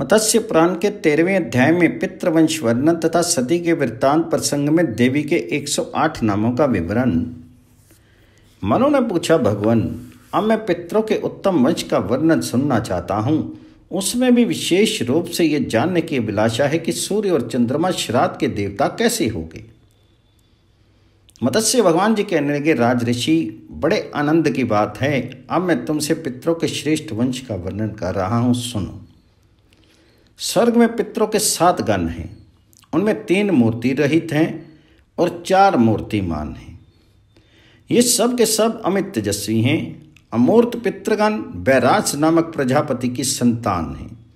मत्स्य पुराण के तेरहवें अध्याय में पितृवंश वर्णन तथा सती के वृत्तांत प्रसंग में देवी के 108 नामों का विवरण। मनु ने पूछा, भगवान, अब मैं पितरों के उत्तम वंश का वर्णन सुनना चाहता हूँ। उसमें भी विशेष रूप से ये जानने की अभिलाषा है कि सूर्य और चंद्रमा श्राद्ध के देवता कैसे होंगे? मत्स्य भगवान जी कहने लगे राज ऋषि बड़े आनंद की बात है। अब मैं तुमसे पितरों के श्रेष्ठ वंश का वर्णन कर रहा हूँ। सुनो। स्वर्ग में पितरों के सात गण हैं। उनमें तीन मूर्ति रहित हैं और चार मूर्तिमान हैं। ये सब के सब अमित तेजस्वी हैं। अमूर्त पितृगण वैराज नामक प्रजापति की संतान हैं।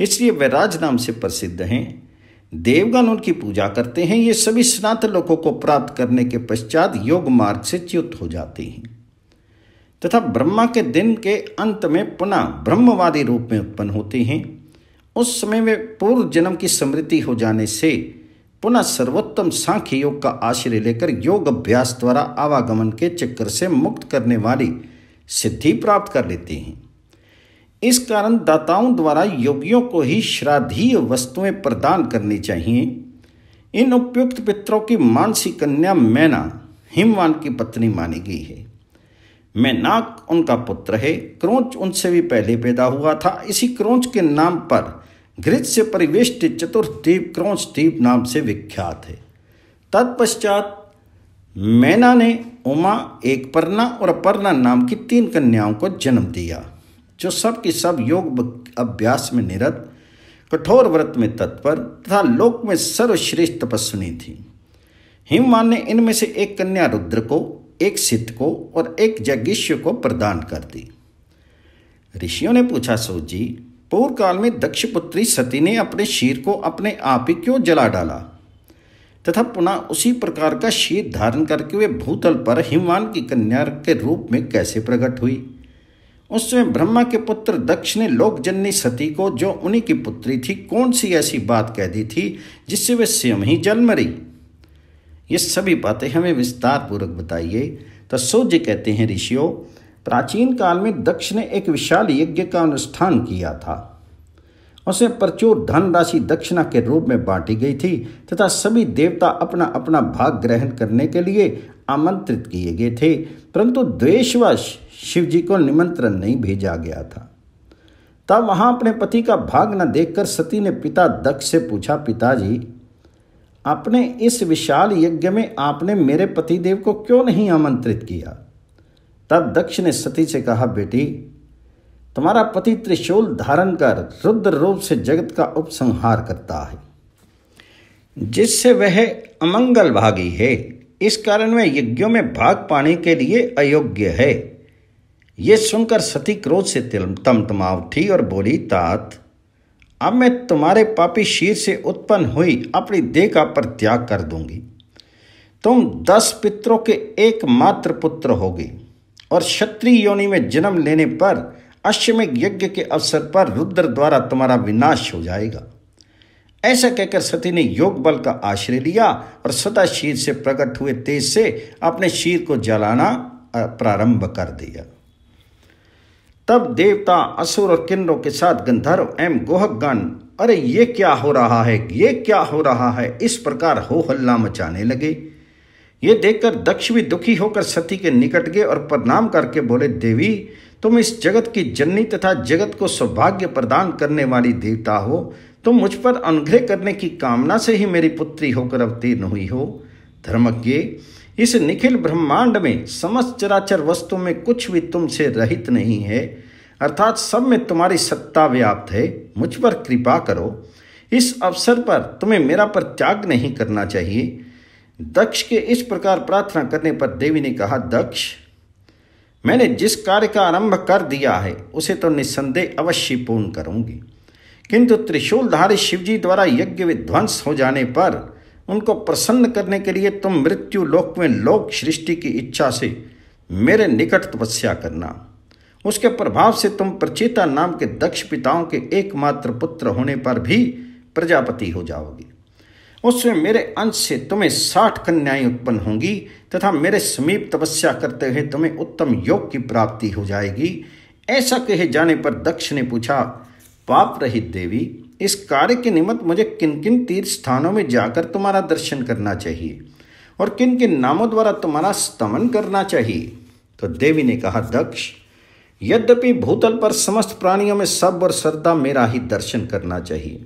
इसलिए वैराज नाम से प्रसिद्ध हैं। देवगण उनकी पूजा करते हैं। ये सभी स्नात लोगों को प्राप्त करने के पश्चात योग मार्ग से च्युत हो जाते हैं। तथा ब्रह्मा के दिन के अंत में पुनः ब्रह्मवादी रूप में उत्पन्न होते हैं। उस समय में पूर्व जन्म की स्मृति हो जाने से पुनः सर्वोत्तम सांख्य योग का आश्रय लेकर योग अभ्यास द्वारा आवागमन के चक्कर से मुक्त करने वाली सिद्धि प्राप्त कर लेते हैं। इस कारण दाताओं द्वारा योगियों को ही श्राद्धीय वस्तुएँ प्रदान करनी चाहिए। इन उपयुक्त पितरों की मानसी कन्या मैना हिमवान की पत्नी मानी गई है। मैनाक उनका पुत्र है, क्रोच उनसे भी पहले पैदा हुआ था। इसी क्रोच के नाम पर घृत से परिवेष्टित चतुर्द्वीप क्रौच द्वीप नाम से विख्यात है। तत्पश्चात मैना ने उमा, एक परना और अपर्णा नाम की तीन कन्याओं को जन्म दिया, जो सब की सब योग अभ्यास में निरत, कठोर व्रत में तत्पर तथा लोक में सर्वश्रेष्ठ तपस्विनी थी। हिमवान ने इनमें से एक कन्या रुद्र को एक सिद्ध को और एक जगिष्य को प्रदान कर दी। ऋषियों ने पूछा सो जी पूर्व काल में दक्ष पुत्री सती ने अपने शीर को अपने आप ही क्यों जला डाला? तथा पुनः उसी प्रकार का शीर धारण करके वे भूतल पर हिमवान की कन्या के रूप में कैसे प्रकट हुई? उस समय ब्रह्मा के पुत्र दक्ष ने लोकजननी सती को, जो उन्हीं की पुत्री थी, कौन सी ऐसी बात कह दी थी जिससे वे स्वयं ही जल मरी ये सभी बातें हमें विस्तार पूर्वक बताइए। तो सूर्य कहते हैं, ऋषियों, प्राचीन काल में दक्ष ने एक विशाल यज्ञ का अनुष्ठान किया था। उसे प्रचुर धनराशि दक्षिणा के रूप में बांटी गई थी तथा सभी देवता अपना अपना भाग ग्रहण करने के लिए आमंत्रित किए गए थे, परंतु द्वेषवश शिव जी को निमंत्रण नहीं भेजा गया था। तब वहाँ अपने पति का भाग न देखकर सती ने पिता दक्ष से पूछा, पिताजी अपने इस विशाल यज्ञ में आपने मेरे पतिदेव को क्यों नहीं आमंत्रित किया? तब दक्ष ने सती से कहा, बेटी, तुम्हारा पति त्रिशूल धारण कर रुद्र रूप से जगत का उपसंहार करता है, जिससे वह अमंगल भागी है। इस कारण वह यज्ञों में भाग पाने के लिए अयोग्य है। ये सुनकर सती क्रोध से तमतमा उठी और बोली, तात अब मैं तुम्हारे पापी शीर से उत्पन्न हुई अपनी देह का परित्याग कर दूँगी। तुम दस पितरों के एकमात्र पुत्र होगी और क्षत्रिय योनि में जन्म लेने पर अश्वमेघ यज्ञ के अवसर पर रुद्र द्वारा तुम्हारा विनाश हो जाएगा। ऐसा कहकर सती ने योग बल का आश्रय लिया और सदा शीर से प्रकट हुए तेज से अपने शीर को जलाना प्रारंभ कर दिया। तब देवता असुर और किन्नरों के साथ गंधर्व एवं गोहकगण, अरे, ये क्या हो रहा है? ये क्या हो रहा है? इस प्रकार हो हल्ला मचाने लगे। ये देखकर दक्ष भी दुखी होकर सती के निकट गए और प्रणाम करके बोले, देवी, तुम इस जगत की जननी तथा जगत को सौभाग्य प्रदान करने वाली देवता हो। तुम मुझ पर अनुग्रह करने की कामना से ही मेरी पुत्री होकर अवतीर्ण हुई हो। धर्मज्ञ, इस निखिल ब्रह्मांड में समस्त चराचर वस्तु में कुछ भी तुमसे रहित नहीं है, अर्थात सब में तुम्हारी सत्ता व्याप्त है। मुझ पर कृपा करो। इस अवसर पर तुम्हें मेरा पर त्याग नहीं करना चाहिए। दक्ष के इस प्रकार प्रार्थना करने पर देवी ने कहा, दक्ष, मैंने जिस कार्य का आरंभ कर दिया है, उसे तो निस्संदेह अवश्य पूर्ण करूँगी। किंतु त्रिशूलधारी शिवजी द्वारा यज्ञ विध्वंस हो जाने पर उनको प्रसन्न करने के लिए तुम मृत्यु लोक में लोक सृष्टि की इच्छा से मेरे निकट तपस्या करना। उसके प्रभाव से तुम प्रचेता नाम के दक्ष पिताओं के एकमात्र पुत्र होने पर भी प्रजापति हो जाओगे। उसमें मेरे अंश से तुम्हें साठ कन्याएँ उत्पन्न होंगी तथा मेरे समीप तपस्या करते हुए तुम्हें उत्तम योग की प्राप्ति हो जाएगी। ऐसा कहे जाने पर दक्ष ने पूछा, पाप रहित देवी इस कार्य के निमित्त मुझे किन किन तीर्थ स्थानों में जाकर तुम्हारा दर्शन करना चाहिए और किन किन नामों द्वारा तुम्हारा स्तमन करना चाहिए? तो देवी ने कहा, दक्ष, यद्यपि भूतल पर समस्त प्राणियों में सब और श्रद्धा मेरा ही दर्शन करना चाहिए,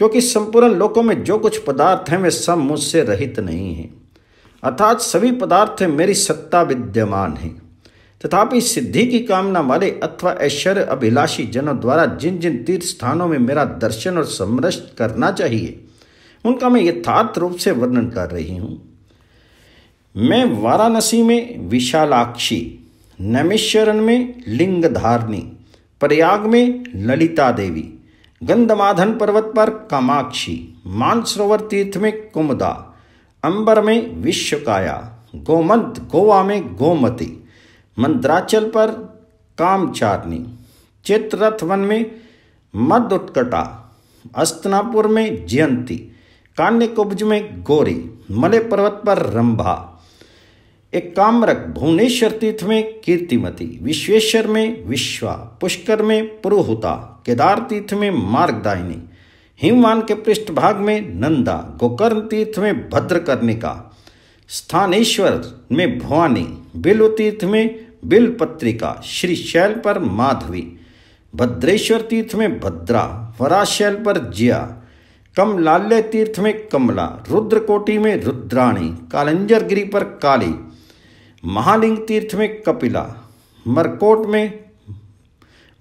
क्योंकि संपूर्ण लोकों में जो कुछ पदार्थ हैं वे सब मुझसे रहित नहीं हैं। अर्थात सभी पदार्थ मेरी सत्ता विद्यमान है। तथापि सिद्धि की कामना वाले अथवा ऐश्वर्य अभिलाषी जनों द्वारा जिन जिन तीर्थ स्थानों में मेरा दर्शन और समरस करना चाहिए, उनका मैं यथार्थ रूप से वर्णन कर रही हूँ। मैं वाराणसी में विशालाक्षी, नैमिश्वरन में लिंगधारणी, प्रयाग में ललिता देवी, गंधमाधन पर्वत पर कामाक्षी, मानसरोवर तीर्थ में कुमदा, अंबर में विश्वकाया, गोमंत गोवा में गोमती मंद्राचल पर कामचारनी चित्ररथ वन में मद उत्कटा अस्तनापुर में जयंती कान्य कुब्ज में गोरी, मले पर्वत पर रंभा एक कामरक भुवनेश्वर तीर्थ में कीर्तिमती, विश्वेश्वर में विश्वा, पुष्कर में पुरोहुता, केदार तीर्थ में मार्गदायिनी, हिमवान के पृष्ठभाग में नंदा, गोकर्ण तीर्थ में भद्रकर्णिका, स्थानेश्वर में भवानी बिल्व तीर्थ में बिल पत्रिका श्री शैल पर माधवी, भद्रेश्वर तीर्थ में भद्रा वराशैल पर जिया, कमलाल्य तीर्थ में कमला, रुद्रकोटि में रुद्राणी, कालंजर गिरी पर काली, महालिंग तीर्थ में कपिला, मरकोट में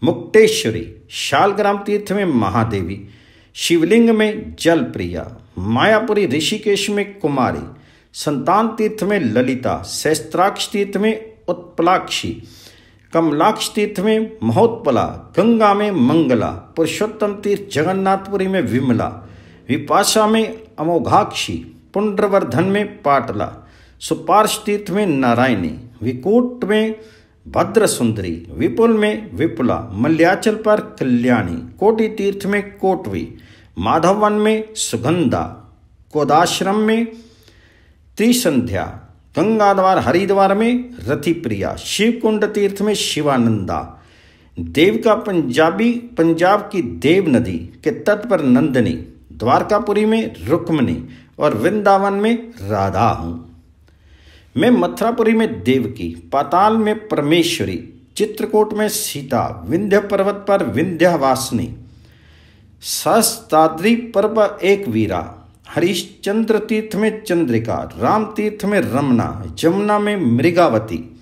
मुक्तेश्वरी, शालग्राम तीर्थ में महादेवी, शिवलिंग में जलप्रिया, मायापुरी ऋषिकेश में कुमारी, संतान तीर्थ में ललिता शस्त्राक्ष तीर्थ में उत्पलाक्षी। कमलाक्ष तीर्थ में महोत्पला, गंगा में मंगला, पुरुषोत्तम तीर्थ जगन्नाथपुरी में विमला, विपाशा में अमोघाक्षी पुंड्रवर्धन में पाटला, सुपार्श तीर्थ में नारायणी, विकूट में भद्र सुंदरी विपुल में विपुला, मल्याचल पर कल्याणी, कोटि तीर्थ में कोटवी माधवन में सुगंधा, कोदाश्रम में त्रिसंध्या गंगाद्वार, हरिद्वार में रति प्रिया शिवकुंड तीर्थ में शिवानंदा। देव का पंजाबी, पंजाब की देव नदी के तट पर नंदनी, द्वारकापुरी में रुक्मणी और वृंदावन में राधा हूँ। मैं मथुरापुरी में देवकी, पाताल में परमेश्वरी, चित्रकूट में सीता, विंध्य पर्वत पर विंध्यवासिनी। सहस्ताद्री पर्व एक वीरा हरिश्चंद्र तीर्थ में चंद्रिका राम तीर्थ में रमना जमुना में मृगावती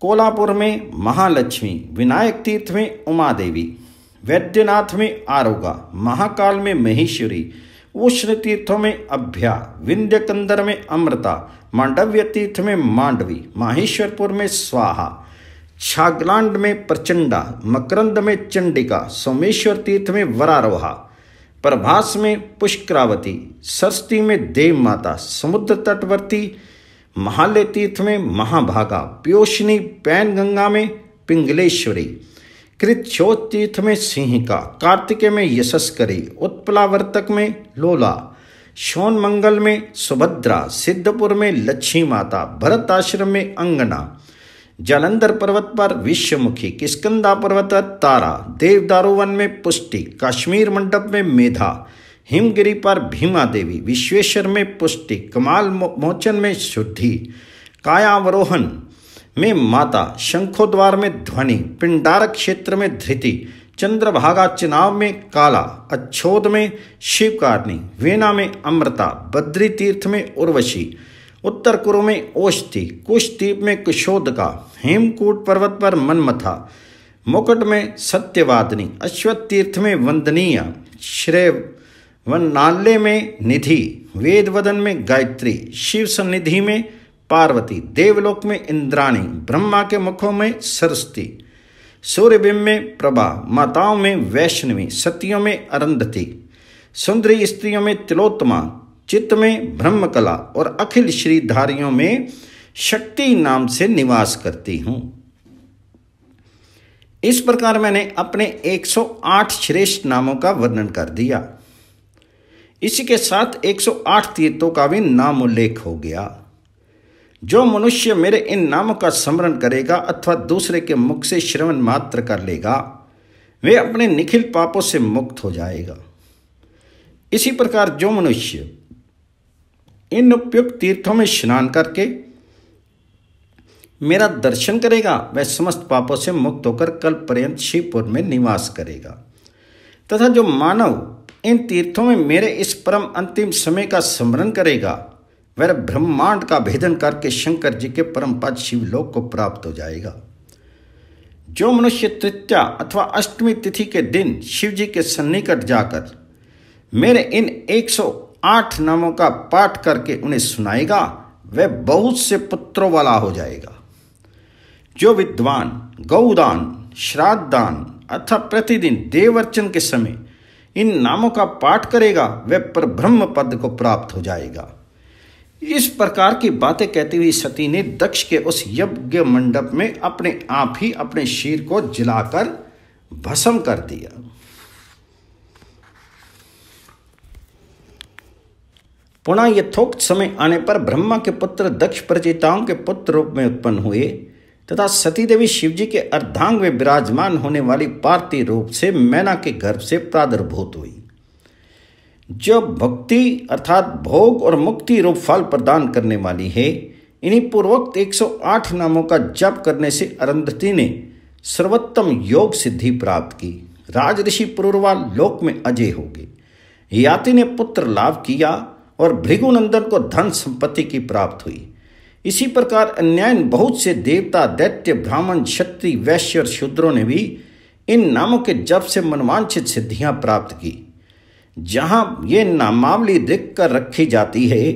कोलापुर में महालक्ष्मी, विनायक तीर्थ में उमा देवी वैद्यनाथ में आरोगा, महाकाल में महेश्वरी, उष्ण तीर्थों में अभ्या विंध्य कंदर में अमृता, मांडव्य तीर्थ में मांडवी, माहेश्वरपुर में स्वाहा, छागलांड में प्रचंडा, मकरंद में चंडिका, सोमेश्वर तीर्थ में वरारोहा प्रभास में पुष्करावती सरस्ती में देव माता, समुद्र तटवर्ती महाल्य तीर्थ में महाभागा, प्योशनी पैन गंगा में पिंगलेश्वरी कृत तीर्थ में सिंहिका, कार्तिके में यशस्करी, उत्पलावर्तक में लोला शोन मंगल में सुभद्रा, सिद्धपुर में लक्ष्मी माता भरत आश्रम में अंगना जालंधर पर्वत पर विश्वमुखी किस्कंदा पर्वत पर तारा देवदारुवन में पुष्टि कश्मीर मंडप में मेधा हिमगिरी पर भीमा देवी विश्वेश्वर में पुष्टि कमाल मोचन में शुद्धि कायावरोहन में माता शंखोद्वार में ध्वनि पिंडारक क्षेत्र में धृति चंद्रभागा चुनाव में काला अच्छोद में शिवकारणी वेना में अमृता बद्री तीर्थ में उर्वशी उत्तर कुरु में ओष्ठी कुशद्वीप में कुशोदका, हेमकूट पर्वत पर मनमथा, मुकुट में सत्यवादिनी अश्वत्थ में वंदनीय, श्रेय वनाल्य में निधि, वेदवदन में गायत्री, शिव सन्निधि में पार्वती, देवलोक में इंद्राणी, ब्रह्मा के मुखों में सरस्वती, सूर्यबिंब में प्रभा, माताओं में वैष्णवी, सतियों में अरंधति, सुंदरी स्त्रियों में तिलोत्तमा चित्त में ब्रह्म कला और अखिल श्रीधारियों में शक्ति नाम से निवास करती हूँ। इस प्रकार मैंने अपने 108 श्रेष्ठ नामों का वर्णन कर दिया। इसी के साथ 108 तीर्थों का भी नाम उल्लेख हो गया। जो मनुष्य मेरे इन नामों का स्मरण करेगा अथवा दूसरे के मुख से श्रवण मात्र कर लेगा, वे अपने निखिल पापों से मुक्त हो जाएगा। इसी प्रकार जो मनुष्य इन उपयुक्त तीर्थों में स्नान करके मेरा दर्शन करेगा, वह समस्त पापों से मुक्त होकर कल पर्यंत शिवपुर में निवास करेगा। तथा जो मानव इन तीर्थों में मेरे इस परम अंतिम समय का स्मरण करेगा, वह ब्रह्मांड का भेदन करके शंकर जी के परम पद शिवलोक को प्राप्त हो जाएगा। जो मनुष्य तृतीया अथवा अष्टमी तिथि के दिन शिव जी के सन्निकट जाकर मेरे इन 108 नामों का पाठ करके उन्हें सुनाएगा, वह बहुत से पुत्रों वाला हो जाएगा। जो विद्वान, गौदान श्राद्दान अथवा प्रतिदिन देवर्चन के समय इन नामों का पाठ करेगा, वह पर ब्रह्म पद को प्राप्त हो जाएगा। इस प्रकार की बातें कहती हुई सती ने दक्ष के उस यज्ञ मंडप में अपने आप ही अपने शीर को जलाकर भस्म कर दिया। पुनः यथोक्त समय आने पर ब्रह्मा के पुत्र, दक्ष प्रचेताओं के पुत्र रूप में उत्पन्न हुए, तथा सती देवी शिवजी के अर्धांग में विराजमान होने वाली पार्थिव रूप से मैना के गर्भ से प्रादुर्भूत हुई। जो भक्ति अर्थात भोग और मुक्ति रूप फल प्रदान करने वाली है, इन्हीं पूर्वोक्त 108 नामों का जप करने से अरुंधति ने सर्वोत्तम योग सिद्धि प्राप्त की। राज ऋषि पुरुरवा लोक में अजय हो गए। याति ने पुत्र लाभ किया और भृगुनंदन को धन संपत्ति की प्राप्त हुई। इसी प्रकार अन्याय बहुत से देवता, दैत्य, ब्राह्मण, क्षत्रिय, वैश्य और शूद्रों ने भी इन नामों के जप से मनवांछित सिद्धियाँ प्राप्त की। जहाँ ये नामावली लिख कर रखी जाती है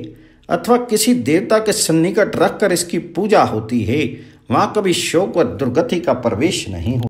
अथवा किसी देवता के सन्निकट रखकर इसकी पूजा होती है, वहाँ कभी शोक और दुर्गति का प्रवेश नहीं हो